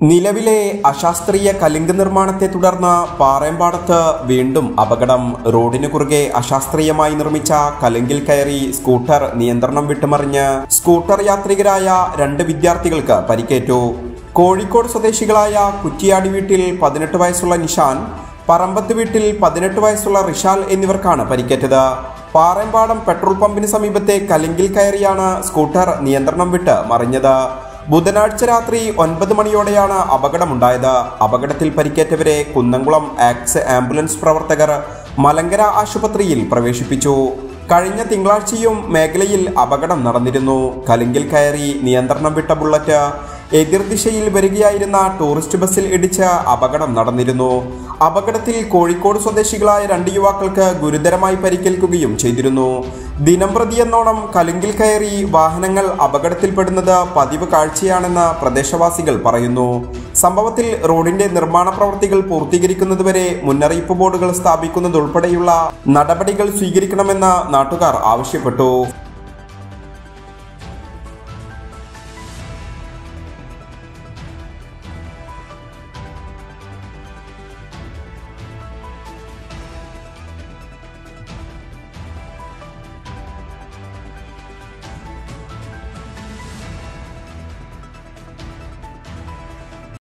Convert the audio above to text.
നിലവിലെ അശാസ്ത്രീയ കലിങ്ക് നിർമ്മാണത്തെ തുടർന്ന് പാറേമ്പാടത്ത് വീണ്ടും അപകടം. റോഡിന് കുറുകെ അശാസ്ത്രീയമായി നിർമ്മിച്ച കലിങ്കിൽ കയറി സ്കൂട്ടർ നിയന്ത്രണം വിട്ടുമറിഞ്ഞ് സ്കൂട്ടർ യാത്രികരായ രണ്ട് വിദ്യാർത്ഥികൾക്ക് പരിക്കേറ്റു. കോഴിക്കോട് സ്വദേശികളായ കുറ്റിയാടി വീട്ടിൽ പതിനെട്ട് വയസ്സുള്ള നിഷാൻ പറമ്പത്ത് വീട്ടിൽ പതിനെട്ട് വയസ്സുള്ള റിഷാൽ എന്നിവർക്കാണ് പരിക്കേറ്റത്. പാറേമ്പാടം പെട്രോൾ പമ്പിന് സമീപത്തെ കലിങ്കിൽ കയറിയാണ് സ്കൂട്ടർ നിയന്ത്രണം വിട്ട് മറിഞ്ഞത്. ബുധനാഴ്ച രാത്രി ഒൻപത് മണിയോടെയാണ് അപകടമുണ്ടായത്. അപകടത്തിൽ പരിക്കേറ്റവരെ കുന്നംകുളം ആക്സ് ആംബുലൻസ് പ്രവർത്തകർ മലങ്കര ആശുപത്രിയിൽ പ്രവേശിപ്പിച്ചു. കഴിഞ്ഞ തിങ്കളാഴ്ചയും മേഖലയിൽ അപകടം നടന്നിരുന്നു. കലിങ്കിൽ കയറി നിയന്ത്രണം വിട്ട ബുള്ളറ്റ് എതിർദിശയിൽ വരികയായിരുന്ന ടൂറിസ്റ്റ് ബസ്സിൽ ഇടിച്ച അപകടം നടന്നിരുന്നു. അപകടത്തിൽ കോഴിക്കോട് സ്വദേശികളായ രണ്ട് യുവാക്കൾക്ക് ഗുരുതരമായി പരിക്കേൽക്കുകയും ചെയ്തിരുന്നു. ദിനംപ്രതി എന്നോണം കലുങ്കിൽ കയറി വാഹനങ്ങൾ അപകടത്തിൽപ്പെടുന്നത് പതിവ് കാഴ്ചയാണെന്ന് പ്രദേശവാസികൾ പറയുന്നു. സംഭവത്തിൽ റോഡിന്റെ നിർമ്മാണ പ്രവൃത്തികൾ പൂർത്തീകരിക്കുന്നതുവരെ മുന്നറിയിപ്പ് ബോർഡുകൾ സ്ഥാപിക്കുന്നതുൾപ്പെടെയുള്ള നടപടികൾ സ്വീകരിക്കണമെന്ന് നാട്ടുകാർ ആവശ്യപ്പെട്ടു.